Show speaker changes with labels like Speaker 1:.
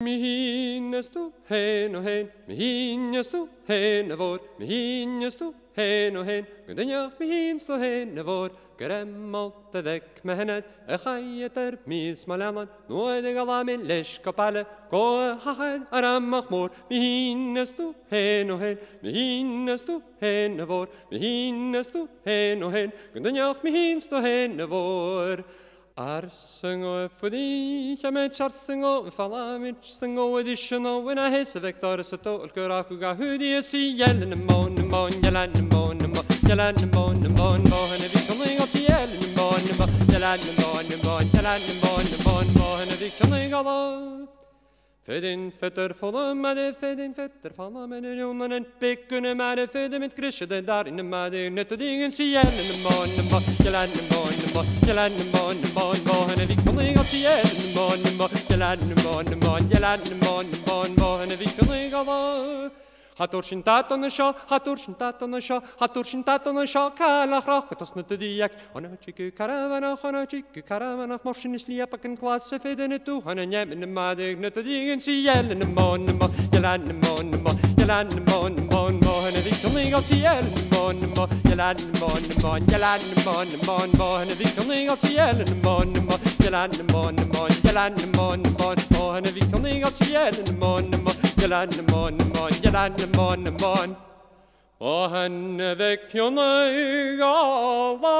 Speaker 1: Mihin jastu hen. Och hen, mihin jastu hen och vår, mihin jastu hen. Och hen, gudinjach mihin stå hen och vår, grämmalt är väck med henne, echajeter mis malanan, nådig alla min leshkapale, koe hahed arammach mor, mihin jastu hen. Och hen, mihin jastu hen och vår, mihin jastu hen. Och hen, gudinjach mihin stå hen och vår. Og falla mit sing og edition og when I hesa vektor så to ulkur aku ga hudi si yellen mon mon yellen mon mon yellen mon mon mon vi kommer att yellen mon mon yellen mon mon yellen mon mon mon vi kommer att Fedin fötter fola med det, fedin fötter falla med det, jonen en pikkune med det, fedin mitt krysje det der inne med det, nytt og dingen si gjerne måne må, gjerne måne må, gjerne måne må, må, henne vi kan ringa si gjerne måne må, gjerne måne må, gjerne måne må, må, henne vi kan ringa var. Tatona seo, hatursin tatona seo, hatursin tatona seo, cala chrochatas na dydiac, honna chicu caravanach, honna chicu caravanach, morsin is liap ac yn glas y ffedyn y dw, honna nyemin y madig na dydigan si yelen y mon, y mon, yelan y mon, y mon, yelan y mon, y mon, mo, honna fi cymig al si yelen y mon, y mon, yelan y mon, y mon, yelan y mon, y mon, mo, honna fi cymig al si yelen y mon, y mon, og henne vekk fjonna i gala.